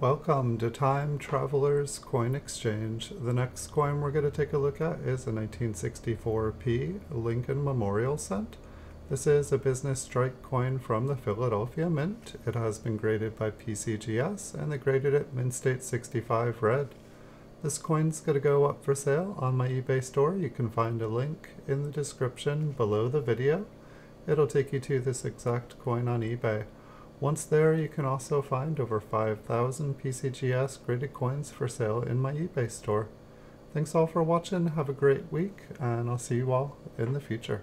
Welcome to Time Travelers Coin Exchange. The next coin we're going to take a look at is a 1964p Lincoln Memorial Cent. This is a business strike coin from the Philadelphia Mint. It has been graded by PCGS and they graded it Mint State 65 red. This coin's going to go up for sale on my eBay store. You can find a link in the description below the video. It'll take you to this exact coin on eBay. Once there, you can also find over 5,000 PCGS graded coins for sale in my eBay store. Thanks all for watching, have a great week, and I'll see you all in the future.